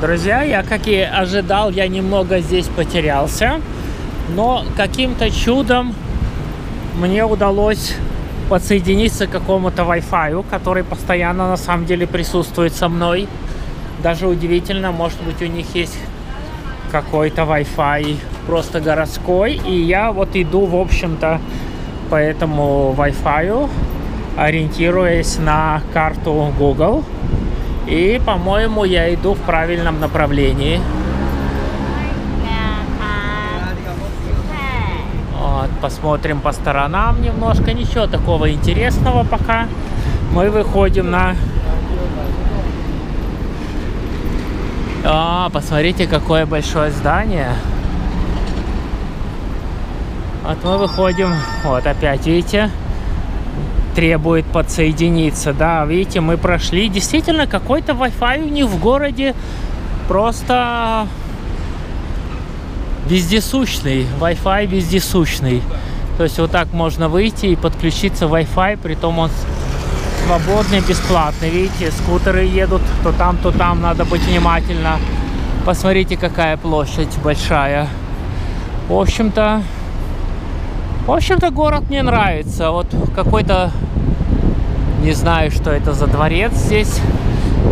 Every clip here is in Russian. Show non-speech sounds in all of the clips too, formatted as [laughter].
Друзья, я, как и ожидал, я немного здесь потерялся. Но каким-то чудом мне удалось подсоединиться к какому-то Wi-Fi, который постоянно на самом деле присутствует со мной. Даже удивительно, может быть, у них есть какой-то Wi-Fi просто городской. И я вот иду, в общем-то, по этому Wi-Fi, ориентируясь на карту Google. И, по-моему, я иду в правильном направлении. Вот, посмотрим по сторонам немножко. Ничего такого интересного пока. Мы выходим на... А, посмотрите, какое большое здание. Вот мы выходим, вот опять, видите, требует подсоединиться. Да, видите, мы прошли. Действительно, какой-то Wi-Fi у них в городе просто вездесущный. Wi-Fi вездесущный. То есть вот так можно выйти и подключиться Wi-Fi, при том он свободный, бесплатный. Видите, скутеры едут то там, то там, надо быть внимательно. Посмотрите, какая площадь большая. В общем-то, в общем-то, город мне нравится. Вот какой-то, не знаю, что это за дворец здесь.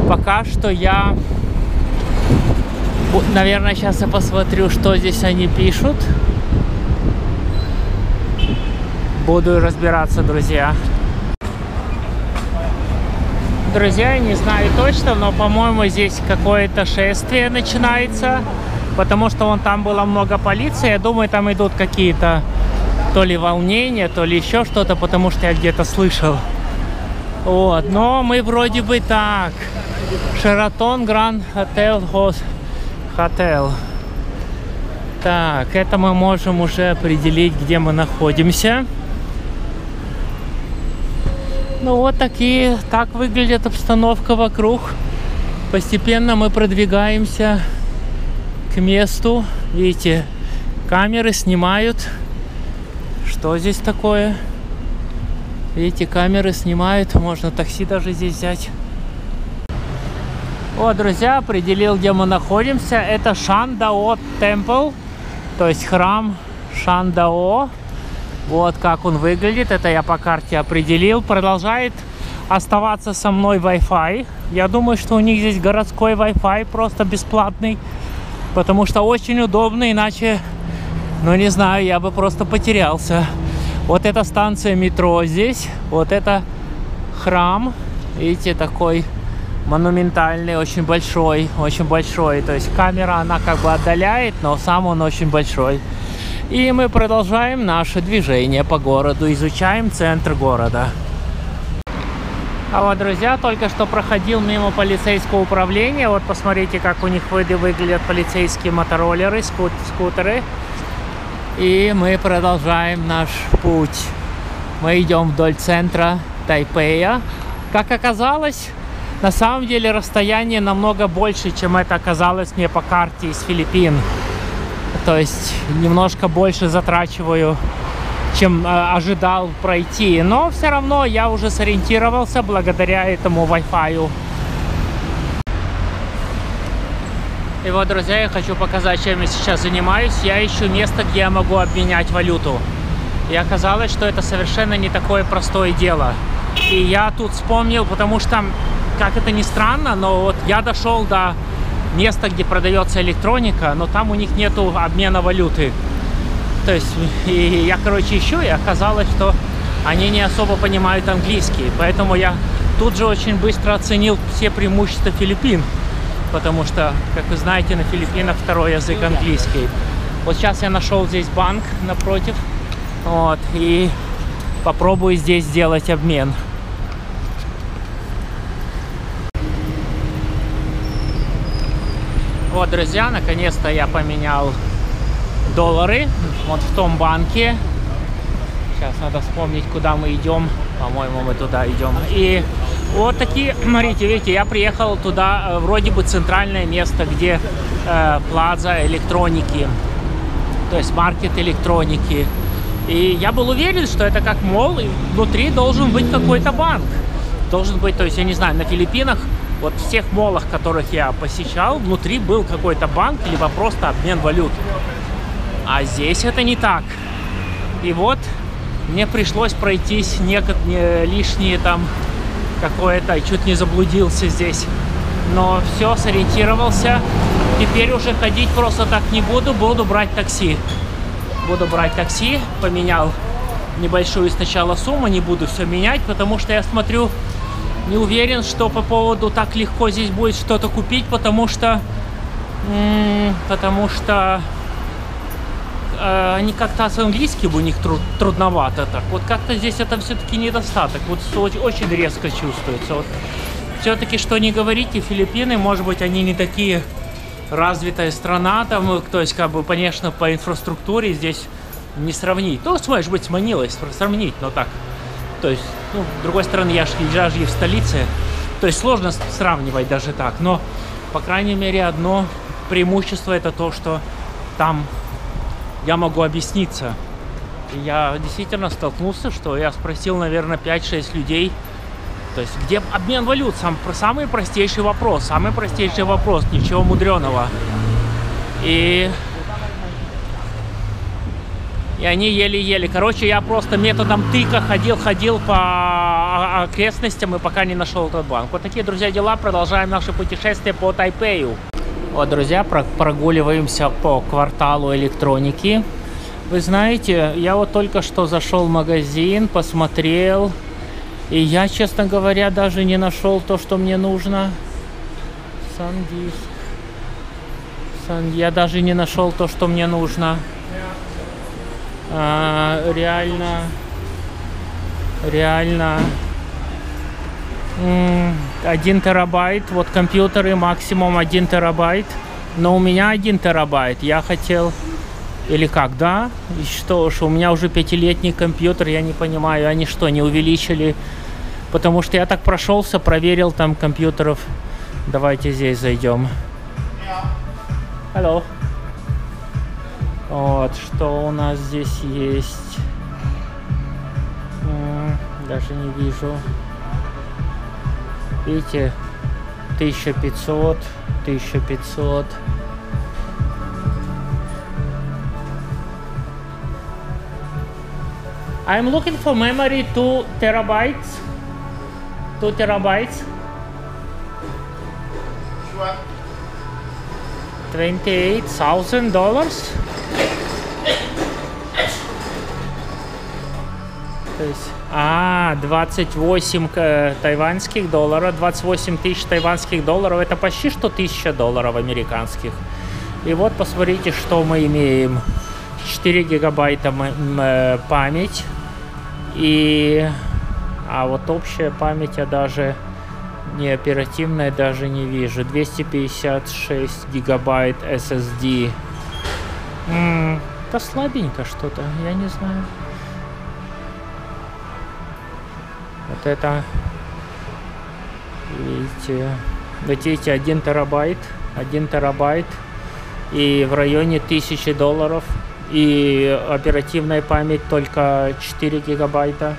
Пока что я, наверное, сейчас я посмотрю, что здесь они пишут. Буду разбираться, друзья. Друзья, не знаю точно, но, по-моему, здесь какое-то шествие начинается. Потому что вон там было много полиции. Я думаю, там идут какие-то то ли волнение, то ли еще что-то, потому что я где-то слышал. Вот, но мы вроде бы так. Шератон Гранд Хотел Хотел. Так, это мы можем уже определить, где мы находимся. Ну вот такие, так выглядит обстановка вокруг. Постепенно мы продвигаемся к месту. Видите, камеры снимают что здесь такое? Видите, камеры снимают, можно такси даже здесь взять. Вот, друзья, определил, где мы находимся. Это Шандао Темпл, то есть храм Шандао. Вот как он выглядит, это я по карте определил. Продолжает оставаться со мной Wi-Fi. Я думаю, что у них здесь городской Wi-Fi, просто бесплатный. Потому что очень удобно, иначе ну, не знаю, я бы просто потерялся. Вот эта станция метро здесь, вот это храм, видите, такой монументальный, очень большой, очень большой. То есть камера, она как бы отдаляет, но сам он очень большой. И мы продолжаем наше движение по городу, изучаем центр города. А вот, друзья, только что проходил мимо полицейского управления. Вот посмотрите, как у них выглядят полицейские мотороллеры, скут скутеры. И мы продолжаем наш путь. Мы идем вдоль центра Тайпея. Как оказалось, на самом деле расстояние намного больше, чем это оказалось мне по карте из Филиппин. То есть немножко больше затрачиваю, чем э, ожидал пройти. Но все равно я уже сориентировался благодаря этому Wi-Fi. И вот, друзья, я хочу показать, чем я сейчас занимаюсь. Я ищу место, где я могу обменять валюту. И оказалось, что это совершенно не такое простое дело. И я тут вспомнил, потому что, как это ни странно, но вот я дошел до места, где продается электроника, но там у них нету обмена валюты. То есть, и я, короче, ищу, и оказалось, что они не особо понимают английский. Поэтому я тут же очень быстро оценил все преимущества Филиппин потому что, как вы знаете, на Филиппинах второй язык английский. Вот сейчас я нашел здесь банк напротив, вот, и попробую здесь сделать обмен. Вот, друзья, наконец-то я поменял доллары вот в том банке. Сейчас надо вспомнить, куда мы идем. По-моему, мы туда идем. И вот такие, смотрите, видите, я приехал туда, э, вроде бы центральное место, где э, плаза электроники, то есть маркет электроники. И я был уверен, что это как мол, и внутри должен быть какой-то банк. Должен быть, то есть, я не знаю, на Филиппинах Вот в всех молах, которых я посещал, внутри был какой-то банк, либо просто обмен валют. А здесь это не так. И вот мне пришлось пройтись некоторые лишние там какое-то, чуть не заблудился здесь. Но все, сориентировался. Теперь уже ходить просто так не буду, буду брать такси. Буду брать такси, поменял небольшую сначала сумму, не буду все менять, потому что я смотрю, не уверен, что по поводу так легко здесь будет что-то купить, потому что потому что э, они как-то с английским у них труд, трудновато так. Вот как-то здесь это все-таки недостаток. Вот очень, резко чувствуется. Вот. Все-таки, что не говорите, Филиппины, может быть, они не такие развитая страна, там, то есть, как бы, конечно, по инфраструктуре здесь не сравнить. Ну, может быть, сманилось сравнить, но так. То есть, ну, с другой стороны, я же, я же в столице, то есть сложно сравнивать даже так, но, по крайней мере, одно преимущество это то, что там я могу объясниться. И я действительно столкнулся, что я спросил, наверное, 5-6 людей, то есть где обмен валют, сам, самый простейший вопрос, самый простейший вопрос, ничего мудреного. И и они еле-еле. Короче, я просто методом тыка ходил-ходил по окрестностям и пока не нашел этот банк. Вот такие, друзья, дела. Продолжаем наше путешествие по Тайпею. Вот, друзья, прогуливаемся по кварталу электроники. Вы знаете, я вот только что зашел в магазин, посмотрел, и я, честно говоря, даже не нашел то, что мне нужно. Сандис. Сан... Я даже не нашел то, что мне нужно а, реально, реально 1 терабайт, вот компьютеры максимум 1 терабайт, но у меня 1 терабайт, я хотел, или как, да? И что ж, у меня уже пятилетний компьютер, я не понимаю, они что, не увеличили? Потому что я так прошелся, проверил там компьютеров. Давайте здесь зайдем. Hello. Вот, что у нас здесь есть? Даже не вижу. Видите, 1500, 1500. I'm looking for memory 2 terabytes. 2 terabytes. $28,000. То есть, а, 28 э, тайваньских долларов, 28 тысяч тайваньских долларов, это почти что 1000 долларов американских. И вот посмотрите, что мы имеем. 4 гигабайта э, память. И... А вот общая память я даже не оперативная даже не вижу. 256 гигабайт SSD. М -м, это слабенько что-то, я не знаю. Вот это, видите, видите, 1 терабайт, 1 терабайт и в районе 1000 долларов. И оперативная память только 4 гигабайта.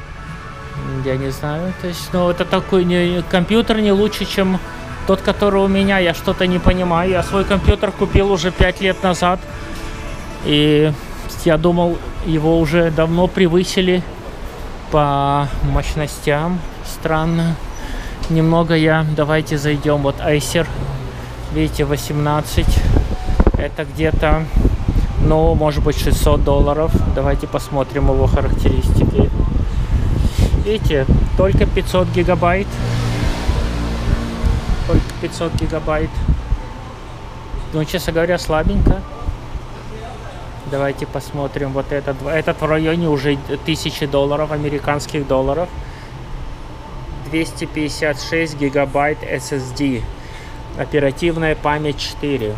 Я не знаю, то есть, ну, это такой не, компьютер не лучше, чем тот, который у меня. Я что-то не понимаю. Я свой компьютер купил уже 5 лет назад. И я думал, его уже давно превысили по мощностям. Странно. Немного я... Давайте зайдем. Вот Acer. Видите, 18. Это где-то, ну, может быть, 600 долларов. Давайте посмотрим его характеристики. Видите, только 500 гигабайт. Только 500 гигабайт. Ну, честно говоря, слабенько. Давайте посмотрим. Вот этот, этот в районе уже 1000 долларов, американских долларов. 256 гигабайт SSD. Оперативная память 4.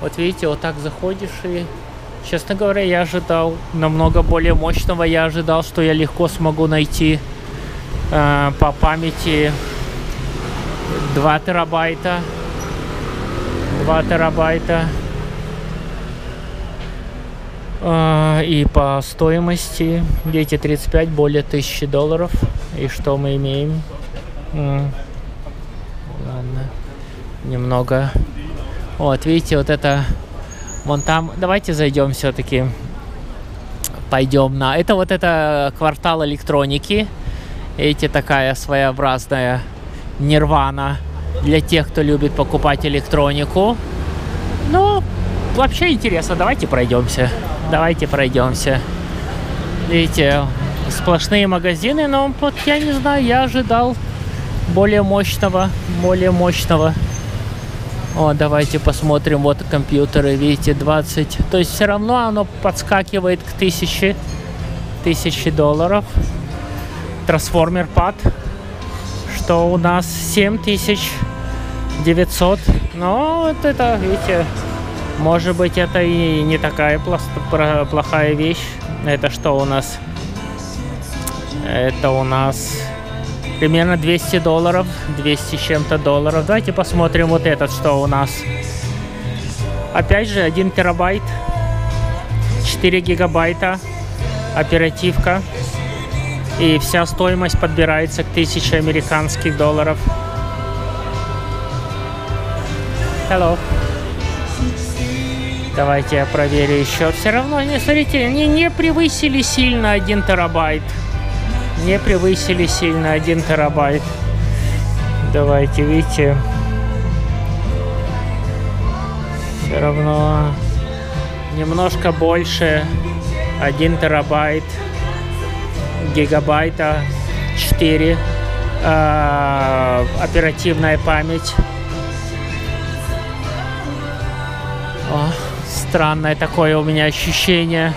Вот видите, вот так заходишь и... Честно говоря, я ожидал намного более мощного. Я ожидал, что я легко смогу найти э, по памяти 2 терабайта. 2 терабайта. А, и по стоимости дети 35 более 1000 долларов. И что мы имеем? Ладно. Немного. Вот, видите, вот это... Вон там... Давайте зайдем все-таки. Пойдем на... Это вот это квартал электроники. Видите, такая своеобразная нирвана для тех, кто любит покупать электронику. Ну, вообще интересно. Давайте пройдемся. Давайте пройдемся. Видите, сплошные магазины, но вот я не знаю, я ожидал более мощного, более мощного. О, давайте посмотрим, вот компьютеры, видите, 20. То есть все равно оно подскакивает к 1000, 1000 долларов. Трансформер пад, что у нас 7900. Но вот это, видите, может быть это и не такая плохая вещь. Это что у нас? Это у нас примерно 200 долларов, 200 с чем-то долларов. Давайте посмотрим вот этот, что у нас. Опять же, 1 терабайт, 4 гигабайта, оперативка. И вся стоимость подбирается к 1000 американских долларов. Hello. Давайте я проверю еще. Все равно, не смотрите, они не превысили сильно 1 терабайт не превысили сильно 1 терабайт. Давайте, видите, все равно немножко больше 1 терабайт, гигабайта 4, э, оперативная память. О, странное такое у меня ощущение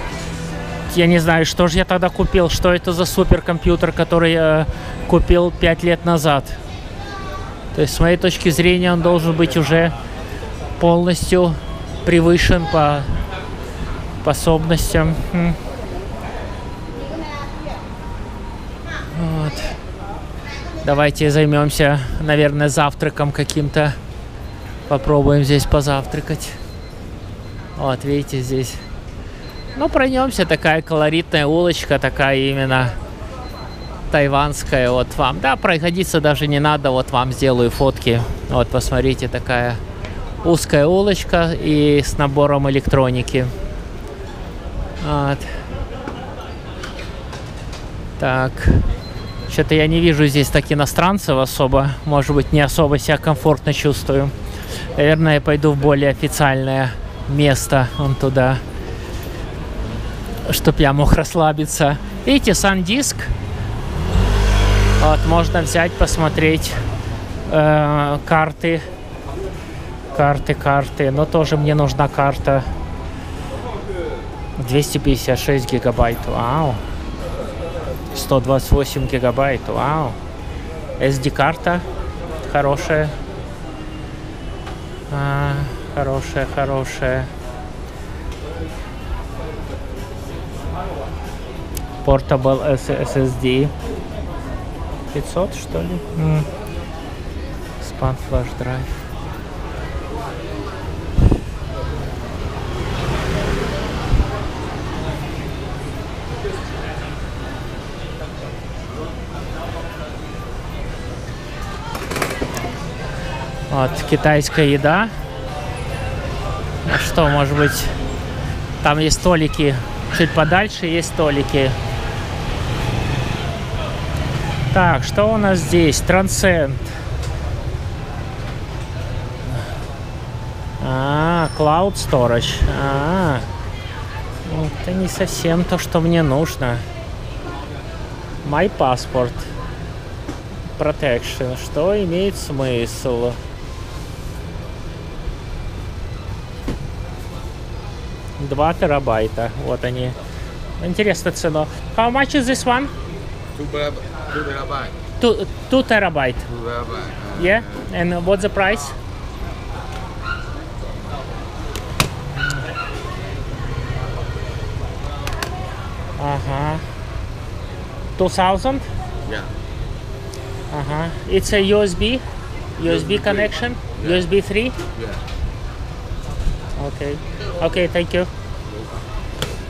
я не знаю, что же я тогда купил, что это за суперкомпьютер, который я купил 5 лет назад. То есть, с моей точки зрения, он должен быть уже полностью превышен по способностям. Вот. Давайте займемся, наверное, завтраком каким-то. Попробуем здесь позавтракать. Вот, видите, здесь ну, пройдемся, такая колоритная улочка, такая именно тайванская. Вот вам, да, проходиться даже не надо, вот вам сделаю фотки. Вот, посмотрите, такая узкая улочка и с набором электроники. Вот. Так. Что-то я не вижу здесь так иностранцев особо. Может быть, не особо себя комфортно чувствую. Наверное, я пойду в более официальное место. Он туда чтобы я мог расслабиться. Видите, SanDisk. Вот, можно взять, посмотреть э, карты. Карты, карты. Но тоже мне нужна карта. 256 гигабайт. Вау. 128 гигабайт. Вау. SD-карта. Хорошая. А, хорошая, хорошая. Portable SSD 500 что ли? Mm. Span Flash Drive. Вот, китайская еда. А что, может быть, там есть столики, чуть подальше есть столики так, что у нас здесь? Трансцент. А, Cloud Storage. А, это не совсем то, что мне нужно. My Passport. Protection. Что имеет смысл? Два терабайта. Вот они. Интересно цена. How much is this one? Two, two terabyte. Two, two terabyte. Two terabyte. Yeah. And what's the price? Uh-huh. 2000? Yeah. Uh-huh. It's a USB? USB USB. connection? Yeah. USB 3? Yeah. Okay. Okay, thank you.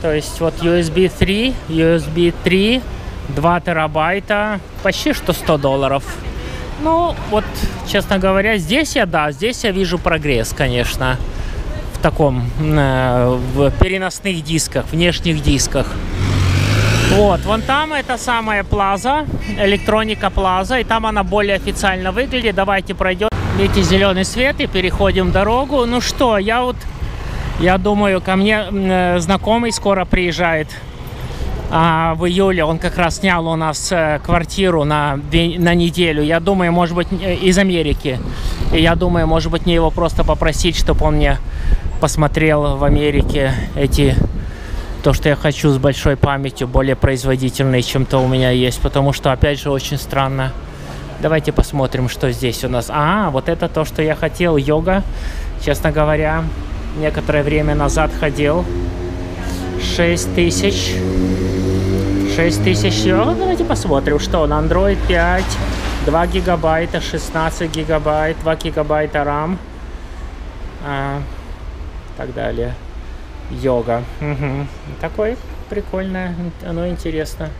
То есть вот USB 3, USB 3, 2 терабайта, почти что 100 долларов. Ну, вот, честно говоря, здесь я, да, здесь я вижу прогресс, конечно, в таком, э, в переносных дисках, внешних дисках. Вот, вон там это самая плаза, электроника плаза, и там она более официально выглядит. Давайте пройдем. Видите, зеленый свет и переходим дорогу. Ну что, я вот, я думаю, ко мне э, знакомый скоро приезжает а, в июле. Он как раз снял у нас э, квартиру на, на неделю. Я думаю, может быть, из Америки. И я думаю, может быть, мне его просто попросить, чтобы он мне посмотрел в Америке эти то, что я хочу с большой памятью, более производительной, чем то у меня есть. Потому что, опять же, очень странно. Давайте посмотрим, что здесь у нас. А, вот это то, что я хотел. Йога. Честно говоря, некоторое время назад ходил. 6 тысяч. 6 тысяч йога. Давайте посмотрим, что на Android 5. 2 гигабайта, 16 гигабайт, 2 гигабайта RAM. А, так далее йога. Угу. Такой прикольное, оно интересно.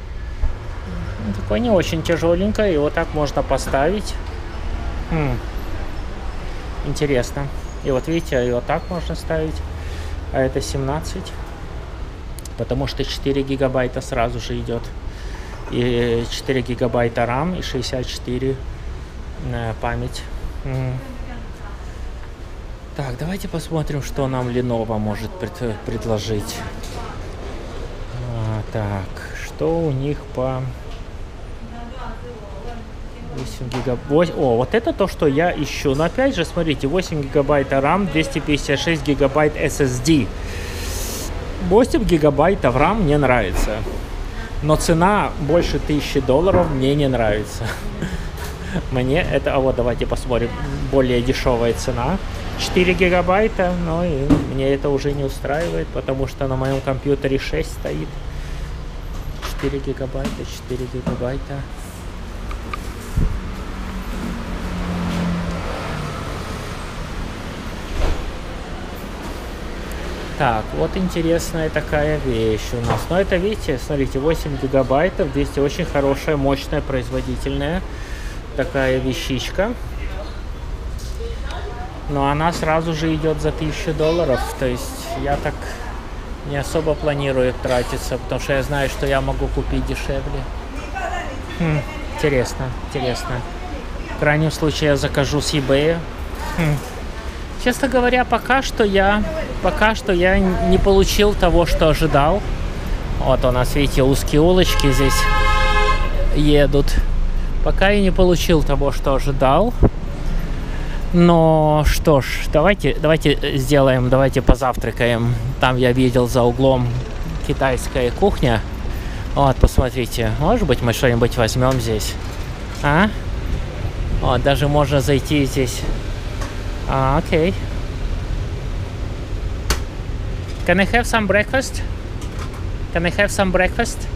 Такой не очень тяжеленькое, его так можно поставить. Хм. Интересно. И вот видите, его так можно ставить. А это 17. Потому что 4 гигабайта сразу же идет. И 4 гигабайта RAM и 64 э, память. Так, давайте посмотрим, что нам Lenovo может пред предложить. А, так, что у них по 8 гигабайт. О, вот это то, что я ищу. Но опять же, смотрите, 8 гигабайт RAM, 256 гигабайт SSD. 8 гигабайтов RAM мне нравится. Но цена больше 1000 долларов мне не нравится. [laughs] Мне это... А вот давайте посмотрим. Более дешевая цена. 4 гигабайта, но и мне это уже не устраивает, потому что на моем компьютере 6 стоит. 4 гигабайта, 4 гигабайта. Так, вот интересная такая вещь у нас. Но это, видите, смотрите, 8 гигабайтов. Здесь очень хорошая, мощная, производительная такая вещичка но она сразу же идет за 1000 долларов. То есть я так не особо планирую тратиться, потому что я знаю, что я могу купить дешевле. Хм, интересно, интересно. В крайнем случае я закажу с eBay. Хм. Честно говоря, пока что я пока что я не получил того, что ожидал. Вот у нас, видите, узкие улочки здесь едут. Пока я не получил того, что ожидал. Но что ж, давайте, давайте сделаем, давайте позавтракаем. Там я видел за углом китайская кухня. Вот, посмотрите. Может быть, мы что-нибудь возьмем здесь. А? Вот, даже можно зайти здесь. Ah, okay. Can I have some breakfast? Can I have some breakfast?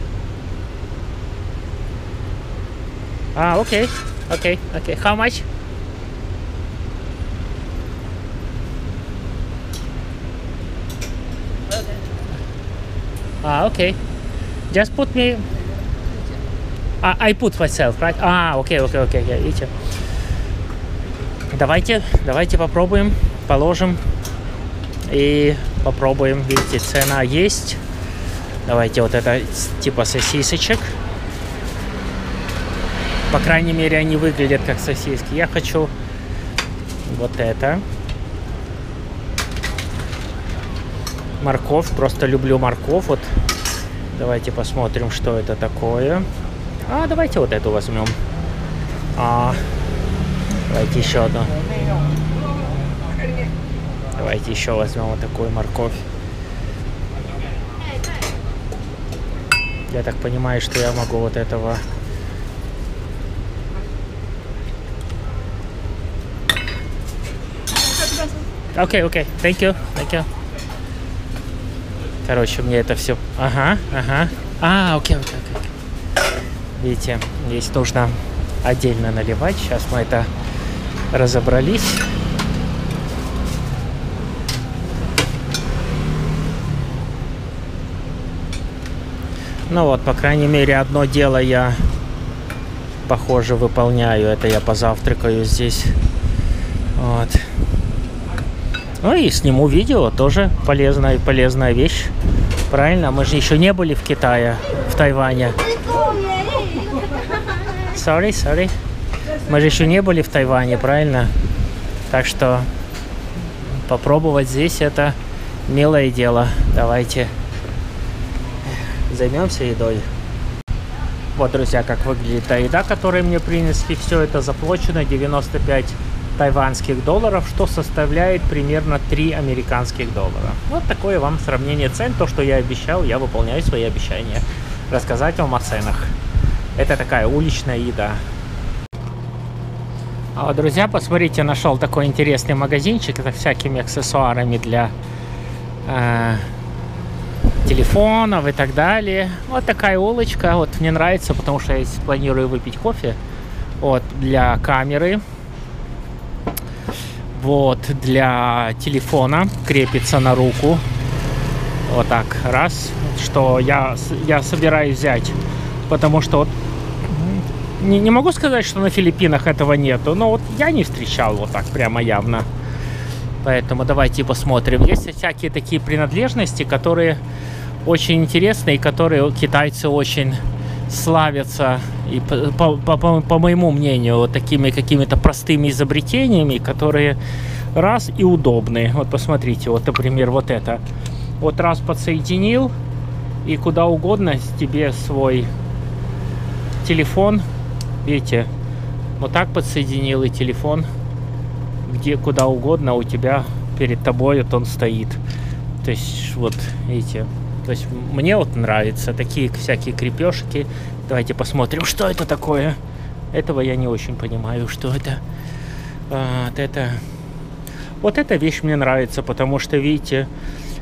Ah, okay. Okay, okay. How much? Okay. Ah, okay. Just put me... I I put myself, right? Ah, okay, okay, okay. Yeah, each Давайте, давайте попробуем, положим и попробуем. Видите, цена есть. Давайте вот это типа сосисочек. По крайней мере, они выглядят как сосиски. Я хочу вот это. морковь. Просто люблю морковь. Вот давайте посмотрим, что это такое. А, давайте вот эту возьмем. А, давайте еще одну. Давайте еще возьмем вот такую морковь. Я так понимаю, что я могу вот этого... Окей, окей. Thank you. Thank you. Короче, мне это все... Ага, ага. А, окей, окей, окей. Видите, здесь нужно отдельно наливать. Сейчас мы это разобрались. Ну вот, по крайней мере, одно дело я похоже, выполняю. Это я позавтракаю здесь. Вот. Ну и сниму видео, тоже полезная, полезная вещь. Правильно, мы же еще не были в Китае, в Тайване. Sorry, sorry. Мы же еще не были в Тайване, правильно? Так что попробовать здесь это милое дело. Давайте займемся едой. Вот, друзья, как выглядит та еда, которую мне принесли. Все это заплачено 95 тайванских долларов, что составляет примерно 3 американских доллара. Вот такое вам сравнение цен. То, что я обещал, я выполняю свои обещания. Рассказать вам о ценах. Это такая уличная еда. А друзья, посмотрите, нашел такой интересный магазинчик с всякими аксессуарами для э, телефонов и так далее. Вот такая улочка. Вот мне нравится, потому что я планирую выпить кофе. Вот для камеры. Вот для телефона крепится на руку. Вот так, раз. Что я, я собираюсь взять. Потому что вот не, не могу сказать, что на Филиппинах этого нету, но вот я не встречал вот так прямо явно. Поэтому давайте посмотрим. Есть всякие такие принадлежности, которые очень интересные, и которые китайцы очень славятся, и по, по, по, по моему мнению, вот такими какими-то простыми изобретениями, которые раз и удобные. Вот посмотрите, вот, например, вот это. Вот раз подсоединил, и куда угодно тебе свой телефон Видите, вот так подсоединил и телефон, где куда угодно у тебя перед тобой вот он стоит. То есть вот, видите, то есть мне вот нравятся такие всякие крепежки. Давайте посмотрим, что это такое. Этого я не очень понимаю, что это. Вот это. Вот эта вещь мне нравится, потому что, видите,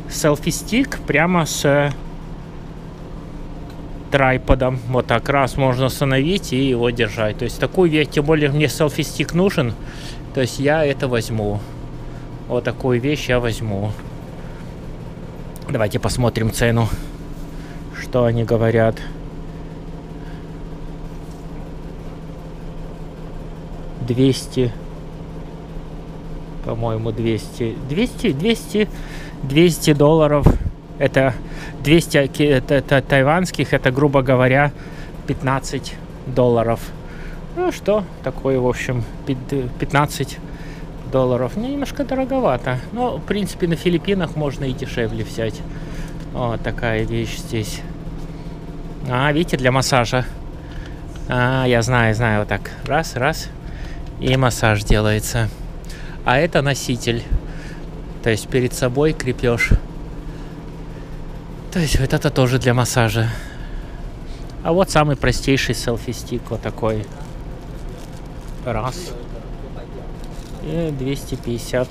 селфи-стик прямо с трайподом. Вот так раз можно остановить и его держать. То есть такую вещь, тем более мне селфи-стик нужен. То есть я это возьму. Вот такую вещь я возьму. Давайте посмотрим цену. Что они говорят. Двести. По-моему, двести. Двести, двести, двести долларов это 200 это, тайванских, это, грубо говоря, 15 долларов. Ну что, такое, в общем, 15 долларов. Ну, немножко дороговато. Но, в принципе, на Филиппинах можно и дешевле взять. Вот такая вещь здесь. А, видите, для массажа. А, я знаю, знаю, вот так. Раз, раз. И массаж делается. А это носитель. То есть перед собой крепеж. То есть вот это тоже для массажа. А вот самый простейший селфи-стик, вот такой. Раз. И 250.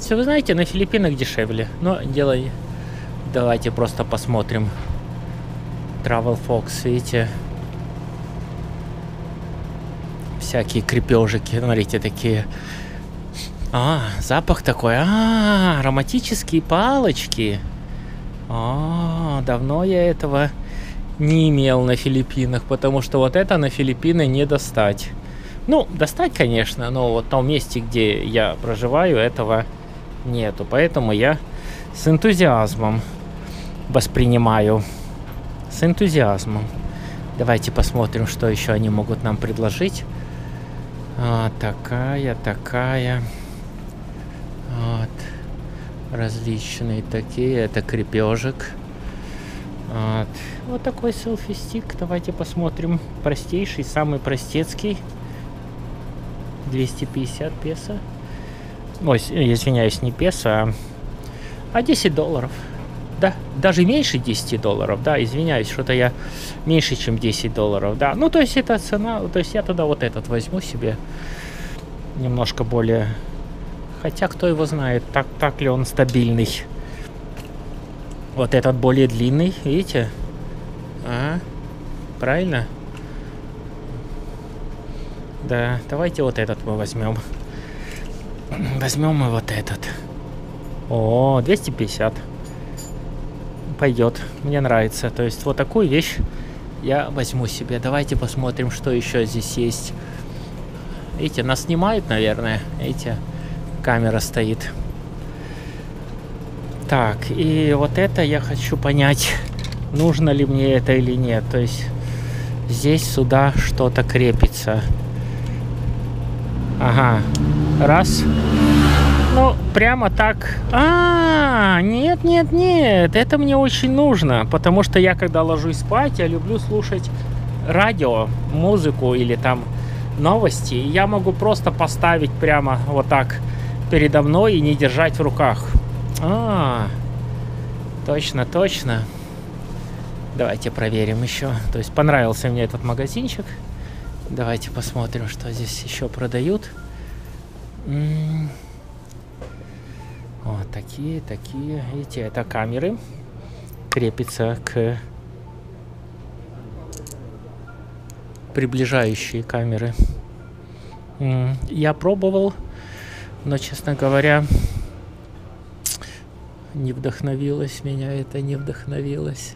Все, вы знаете, на Филиппинах дешевле. Но дело... Давайте просто посмотрим. Travel Fox, видите? Всякие крепежики, смотрите, такие а, запах такой. А, ароматические палочки. А, давно я этого не имел на Филиппинах, потому что вот это на Филиппины не достать. Ну, достать, конечно, но вот в том месте, где я проживаю, этого нету. Поэтому я с энтузиазмом воспринимаю. С энтузиазмом. Давайте посмотрим, что еще они могут нам предложить. А, такая, такая. Различные такие. Это крепежек. Вот. вот такой селфи-стик. Давайте посмотрим. Простейший, самый простецкий. 250 песо. Ой, извиняюсь, не песо, а, а 10 долларов. Да, даже меньше 10 долларов, да, извиняюсь, что-то я меньше, чем 10 долларов, да. Ну, то есть это цена, то есть я тогда вот этот возьму себе, немножко более Хотя, кто его знает, так, так ли он стабильный. Вот этот более длинный, видите? А, правильно? Да, давайте вот этот мы возьмем. Возьмем мы вот этот. О, 250. Пойдет. Мне нравится. То есть вот такую вещь я возьму себе. Давайте посмотрим, что еще здесь есть. Видите, нас снимают, наверное. Видите, камера стоит. Так, и вот это я хочу понять, [laughs] нужно ли мне это или нет. То есть здесь сюда что-то крепится. Ага, раз. Ну, прямо так. А, нет, нет, нет, это мне очень нужно, потому что я, когда ложусь спать, я люблю слушать радио, музыку или там новости. Я могу просто поставить прямо вот так передо мной и не держать в руках. А, точно, точно. Давайте проверим еще. То есть понравился мне этот магазинчик. Давайте посмотрим, что здесь еще продают. Вот такие, такие. Видите, это камеры. Крепится к приближающие камеры. Я пробовал, но, честно говоря, не вдохновилось меня это, не вдохновилось.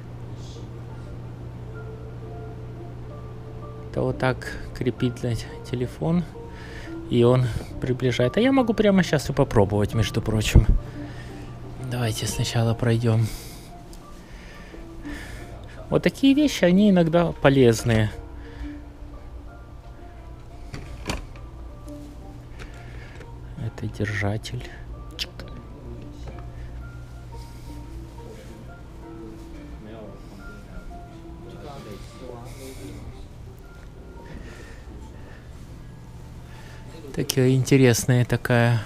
Это вот так крепить на телефон, и он приближает. А я могу прямо сейчас и попробовать, между прочим. Давайте сначала пройдем. Вот такие вещи, они иногда полезные. Это держатель. Такая интересная такая.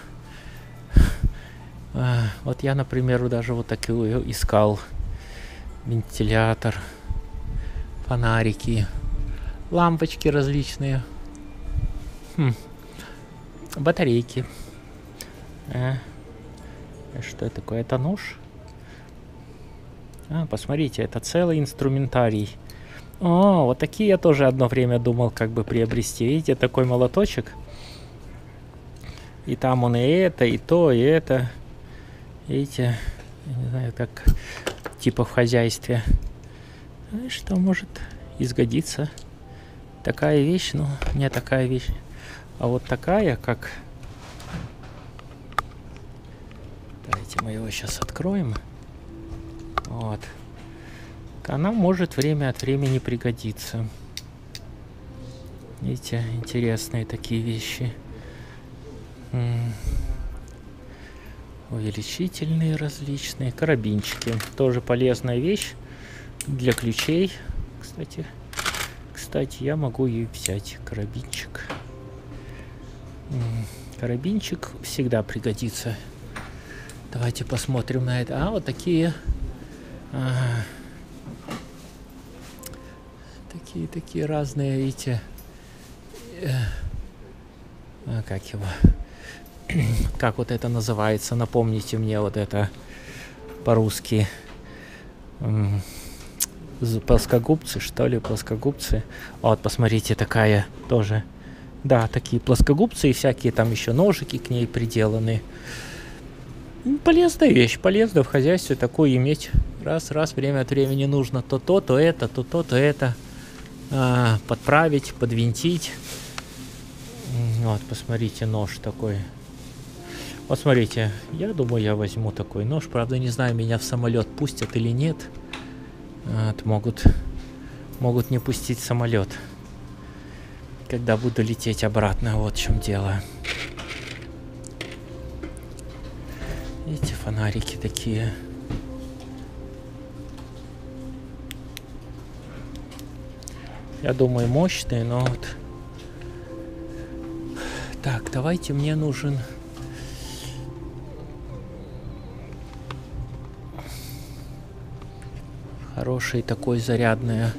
А, вот я, например, даже вот такую искал. Вентилятор, фонарики, лампочки различные. Хм. Батарейки. А. Что такое? Это нож? А, посмотрите, это целый инструментарий. О, вот такие я тоже одно время думал как бы приобрести. Видите, такой молоточек. И там он и это, и то, и это. Видите, я не знаю, как типа в хозяйстве. Ну что может изгодиться. Такая вещь, ну, не такая вещь. А вот такая, как... Давайте мы его сейчас откроем. Вот. Она может время от времени пригодиться. Видите, интересные такие вещи. Увеличительные различные. Карабинчики. Тоже полезная вещь для ключей. Кстати, кстати, я могу и взять карабинчик. Карабинчик всегда пригодится. Давайте посмотрим на это. А, вот такие... Ага. Такие, такие разные, видите. Э, а, как его? [clears throat] как вот это называется, напомните мне вот это по-русски. Плоскогубцы, что ли, плоскогубцы. Вот, посмотрите, такая тоже. Да, такие плоскогубцы и всякие там еще ножики к ней приделаны. Полезная вещь, полезно в хозяйстве такое иметь. Раз, раз, время от времени нужно то то, то это, то то, то это. А, подправить, подвинтить. Вот, посмотрите, нож такой вот смотрите, я думаю, я возьму такой нож. Правда, не знаю, меня в самолет пустят или нет. Вот, могут, могут не пустить самолет. Когда буду лететь обратно, вот в чем дело. Эти фонарики такие. Я думаю, мощные, но вот... Так, давайте мне нужен хороший такой зарядный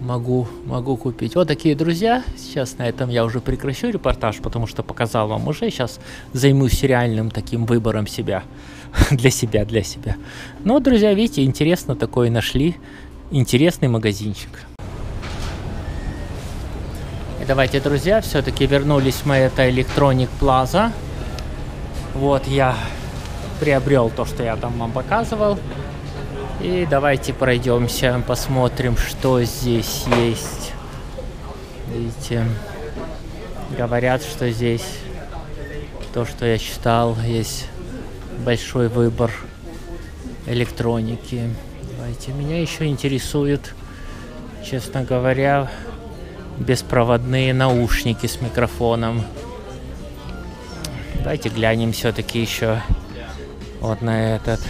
могу, могу купить. Вот такие друзья. Сейчас на этом я уже прекращу репортаж, потому что показал вам уже. Сейчас займусь сериальным таким выбором себя. [laughs] для себя, для себя. Ну, друзья, видите, интересно такое нашли. Интересный магазинчик. И давайте, друзья, все-таки вернулись мы это Electronic Plaza. Вот я приобрел то, что я там вам показывал. И давайте пройдемся, посмотрим, что здесь есть. Видите, говорят, что здесь то, что я читал, есть большой выбор электроники. Давайте, меня еще интересует, честно говоря, беспроводные наушники с микрофоном. Давайте глянем все-таки еще вот на этот.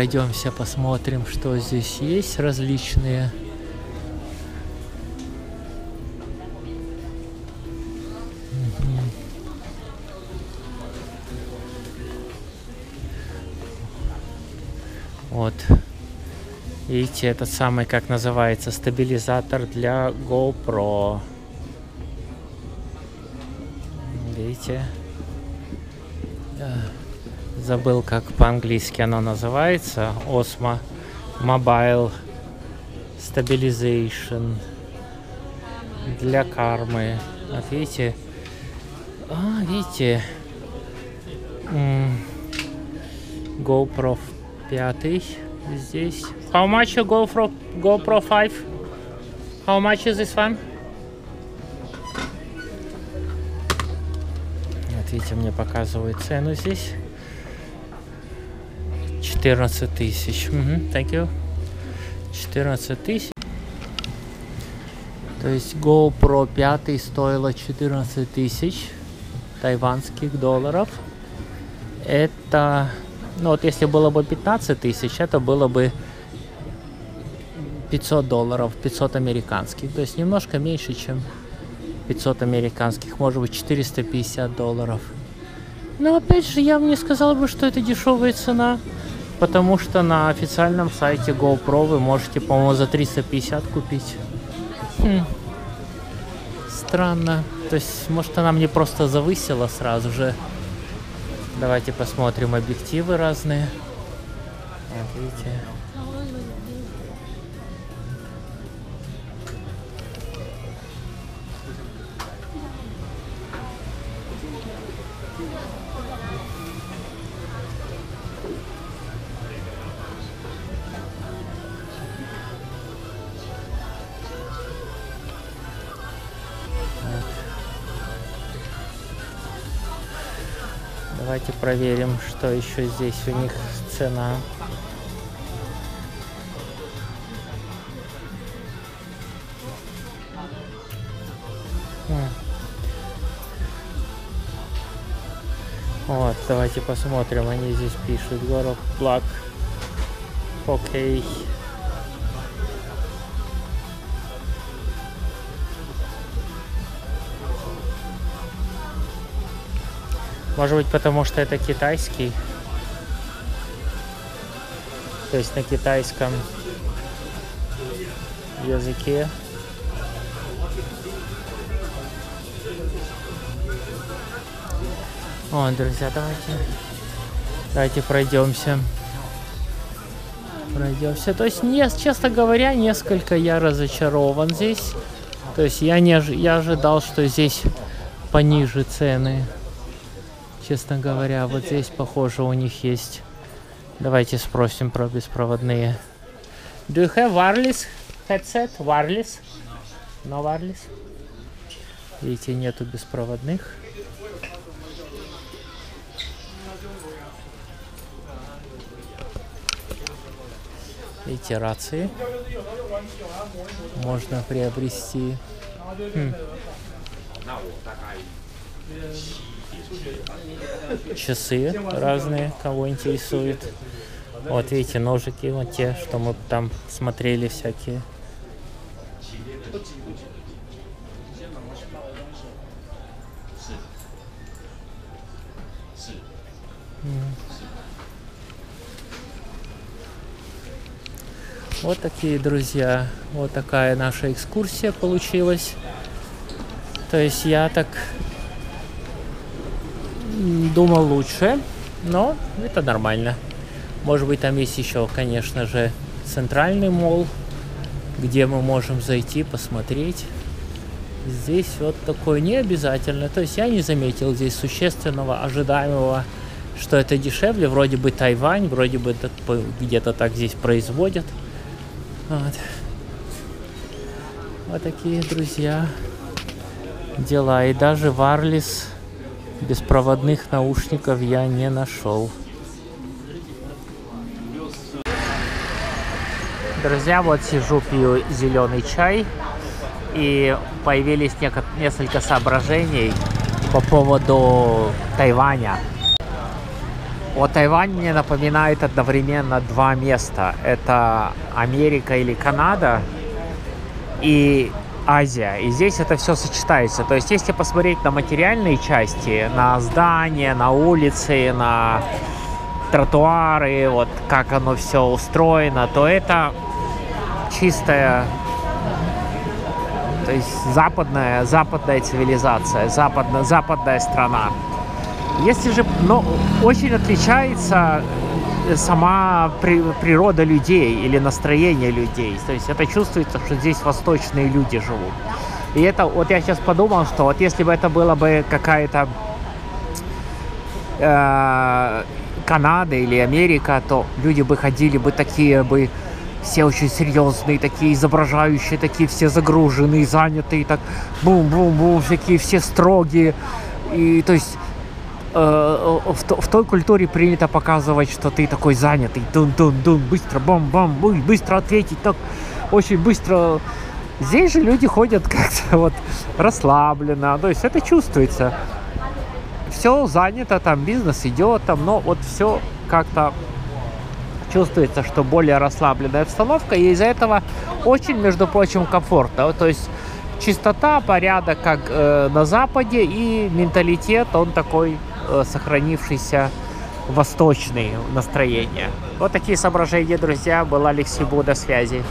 Пройдемся, посмотрим, что здесь есть различные. Вот. Видите, этот самый, как называется, стабилизатор для GoPro. Видите? Забыл, как по-английски оно называется. Osmo Mobile Stabilization для кармы. Вот видите? А, видите? GoPro 5 здесь. How much a GoPro, GoPro 5? How much is this one? Вот видите, мне показывают цену здесь. 14 тысяч. Thank you. 14 тысяч. То есть GoPro 5 стоила 14 тысяч тайванских долларов. Это, ну вот если было бы 15 тысяч, это было бы 500 долларов, 500 американских. То есть немножко меньше, чем 500 американских, может быть 450 долларов. Но опять же, я бы не сказал бы, что это дешевая цена. Потому что на официальном сайте GoPro вы можете, по-моему, за 350 купить. Хм. Странно. То есть, может, она мне просто завысила сразу же. Давайте посмотрим объективы разные. Вот, видите. Давайте проверим, что еще здесь у них цена. Вот, давайте посмотрим, они здесь пишут город Black. Окей. Может быть, потому что это китайский. То есть на китайском языке. О, друзья, давайте, давайте пройдемся. Пройдемся. То есть, не, честно говоря, несколько я разочарован здесь. То есть я не я ожидал, что здесь пониже цены честно говоря. Вот здесь, похоже, у них есть. Давайте спросим про беспроводные. Do you have wireless headset? Wireless? No wireless? Видите, нету беспроводных. Эти рации можно приобрести. Хм часы разные, кого интересует. Вот видите, ножики, вот те, что мы там смотрели всякие. Вот такие, друзья, вот такая наша экскурсия получилась. То есть я так Думал лучше, но это нормально. Может быть, там есть еще, конечно же, центральный мол, где мы можем зайти, посмотреть. Здесь вот такое не обязательно. То есть я не заметил здесь существенного ожидаемого, что это дешевле. Вроде бы Тайвань, вроде бы где-то так здесь производят. Вот. Вот такие, друзья, дела. И даже Wireless беспроводных наушников я не нашел. Друзья, вот сижу, пью зеленый чай. И появились несколько соображений по поводу Тайваня. Вот Тайвань мне напоминает одновременно два места. Это Америка или Канада и Азия. И здесь это все сочетается. То есть, если посмотреть на материальные части, на здания, на улицы, на тротуары, вот как оно все устроено, то это чистая, то есть западная, западная цивилизация, западная, западная страна. Если же, но очень отличается сама при- природа людей или настроение людей. То есть это чувствуется, что здесь восточные люди живут. И это, вот я сейчас подумал, что вот если бы это была бы какая-то э, Канада или Америка, то люди бы ходили бы такие бы все очень серьезные, такие изображающие, такие все загруженные, занятые, так бум-бум-бум, такие все строгие. И то есть в, то- в той культуре принято показывать, что ты такой занятый, дун-дун-дун, быстро, бам-бам, быстро ответить, так очень быстро. Здесь же люди ходят [laughs] как-то вот расслабленно, то есть это чувствуется. Все занято, там бизнес идет, там, но вот все как-то чувствуется, что более расслабленная обстановка, и из-за этого очень, между прочим, комфортно. То есть чистота, порядок, как э, на Западе, и менталитет, он такой э, сохранившийся восточный настроение. Вот такие соображения, друзья. Был Алексей Бу, до связи.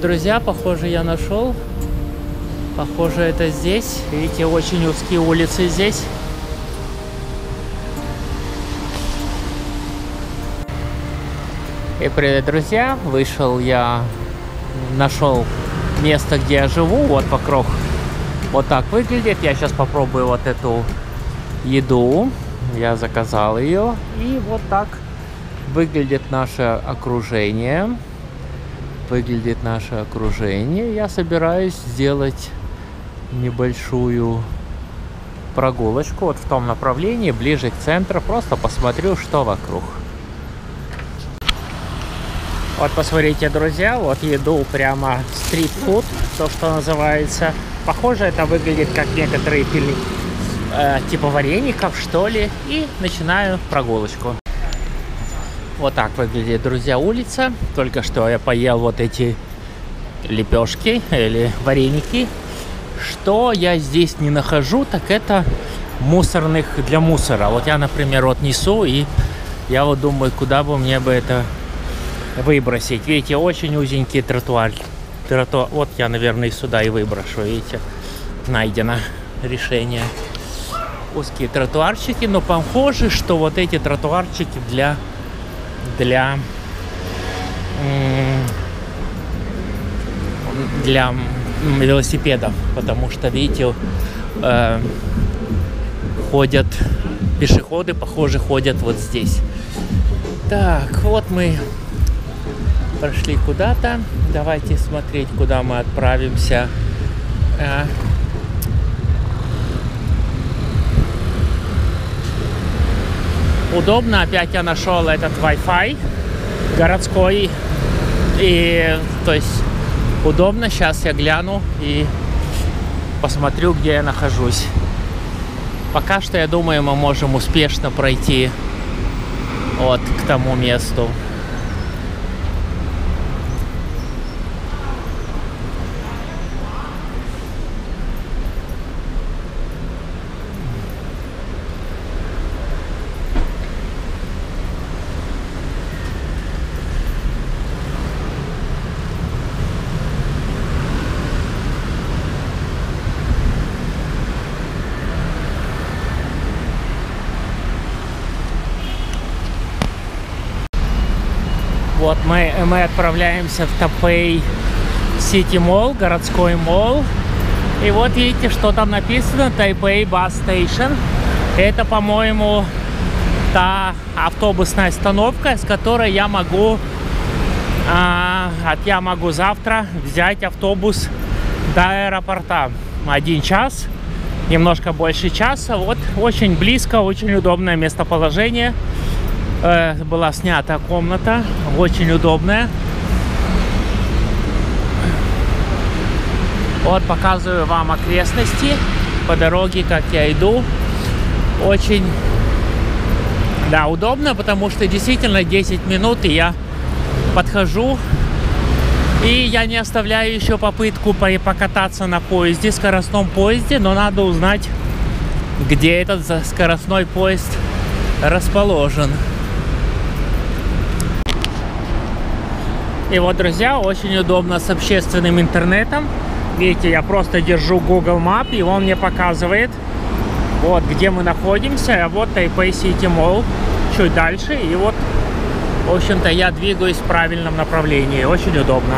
Друзья, похоже, я нашел. Похоже, это здесь. Видите, очень узкие улицы здесь. И привет, друзья! Вышел я, нашел место, где я живу. Вот вокруг вот так выглядит. Я сейчас попробую вот эту еду. Я заказал ее. И вот так выглядит наше окружение. Выглядит наше окружение. Я собираюсь сделать небольшую прогулочку вот в том направлении, ближе к центру. Просто посмотрю, что вокруг. Вот посмотрите, друзья, вот еду прямо стрит-фуд, то, что называется. Похоже, это выглядит как некоторые пили, э, типа вареников, что ли. И начинаю прогулочку. Вот так выглядит, друзья, улица. Только что я поел вот эти лепешки или вареники. Что я здесь не нахожу, так это мусорных для мусора. Вот я, например, вот несу, и я вот думаю, куда бы мне бы это выбросить. Видите, очень узенький тротуар. тротуар. Вот я, наверное, сюда и выброшу, видите. Найдено решение. Узкие тротуарчики, но похоже, что вот эти тротуарчики для для для велосипедов, потому что, видите, э, ходят пешеходы, похоже, ходят вот здесь. Так, вот мы прошли куда-то. Давайте смотреть, куда мы отправимся. Э, удобно. Опять я нашел этот Wi-Fi городской. И то есть удобно. Сейчас я гляну и посмотрю, где я нахожусь. Пока что, я думаю, мы можем успешно пройти вот к тому месту. Вот мы, мы отправляемся в Taipei City Mall, городской молл. И вот видите, что там написано, Taipei Bus Station. Это, по-моему, та автобусная остановка, с которой я могу, а, я могу завтра взять автобус до аэропорта. Один час, немножко больше часа. Вот очень близко, очень удобное местоположение. Э, была снята комната, очень удобная. Вот показываю вам окрестности по дороге, как я иду. Очень, да, удобно, потому что действительно 10 минут, и я подхожу. И я не оставляю еще попытку покататься на поезде, скоростном поезде, но надо узнать, где этот скоростной поезд расположен. И вот, друзья, очень удобно с общественным интернетом. Видите, я просто держу Google Map, и он мне показывает, вот, где мы находимся. А вот Taipei City Mall чуть дальше. И вот, в общем-то, я двигаюсь в правильном направлении. Очень удобно.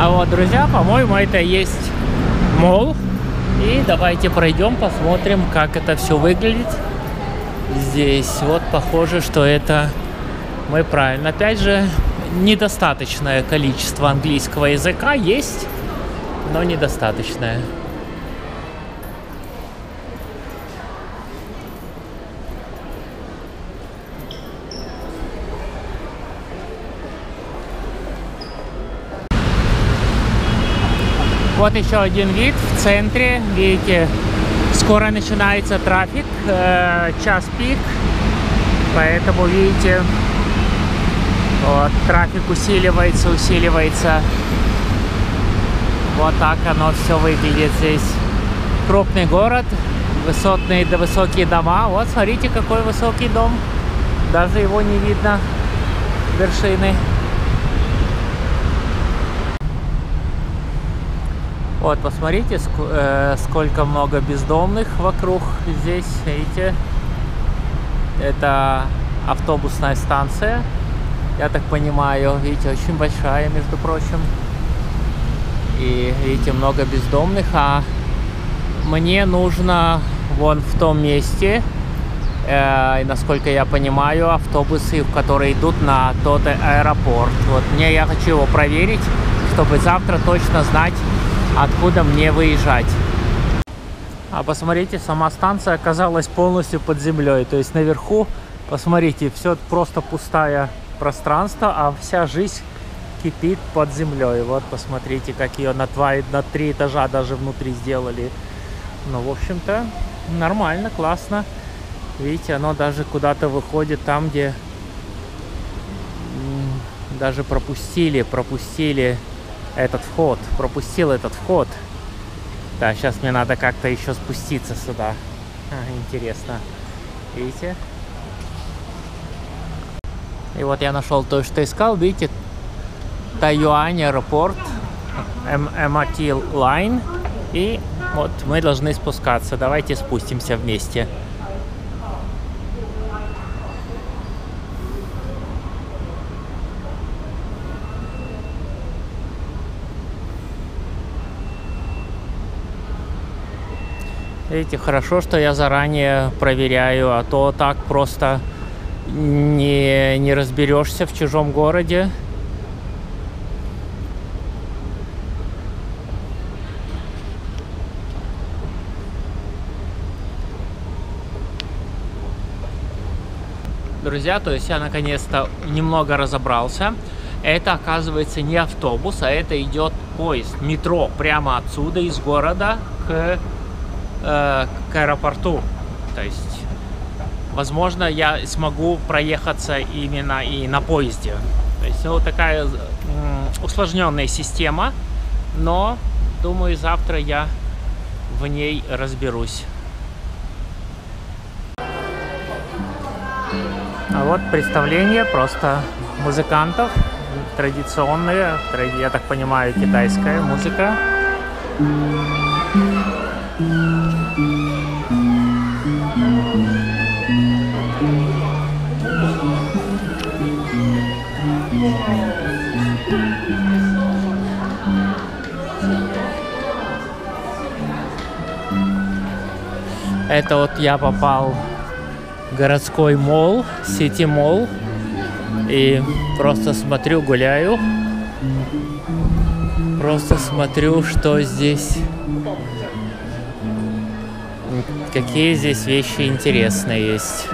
А вот, друзья, по-моему, это есть мол. И давайте пройдем, посмотрим, как это все выглядит. Здесь вот похоже, что это мы правильно. Опять же, недостаточное количество английского языка есть, но недостаточное. Вот еще один вид в центре. Видите, скоро начинается трафик, э, час пик. Поэтому, видите, вот, трафик усиливается, усиливается. Вот так оно все выглядит здесь. Крупный город, высотные, да высокие дома. Вот, смотрите, какой высокий дом. Даже его не видно вершины. Вот, посмотрите, э, сколько много бездомных вокруг здесь, видите. Это автобусная станция я так понимаю. Видите, очень большая, между прочим. И, видите, много бездомных. А мне нужно вон в том месте, э, насколько я понимаю, автобусы, которые идут на тот аэропорт. Вот мне я хочу его проверить, чтобы завтра точно знать, откуда мне выезжать. А посмотрите, сама станция оказалась полностью под землей. То есть наверху, посмотрите, все просто пустая пространство, а вся жизнь кипит под землей. Вот посмотрите, как ее на, два, на три этажа даже внутри сделали. Ну, в общем-то, нормально, классно. Видите, оно даже куда-то выходит там, где даже пропустили, пропустили этот вход, пропустил этот вход. Да, сейчас мне надо как-то еще спуститься сюда. А, интересно. Видите? И вот я нашел то, что искал. Видите, Тайюань аэропорт, MRT Line. И вот мы должны спускаться. Давайте спустимся вместе. Видите, хорошо, что я заранее проверяю, а то так просто не, не разберешься в чужом городе. Друзья, то есть я наконец-то немного разобрался. Это оказывается не автобус, а это идет поезд, метро, прямо отсюда, из города к э, к аэропорту. То есть, возможно, я смогу проехаться именно и на поезде. То есть, вот такая усложненная система, но, думаю, завтра я в ней разберусь. А вот представление просто музыкантов, традиционная, я так понимаю, китайская музыка. Это вот я попал в городской мол, сети мол. И просто смотрю, гуляю. Просто смотрю, что здесь какие здесь вещи интересные есть.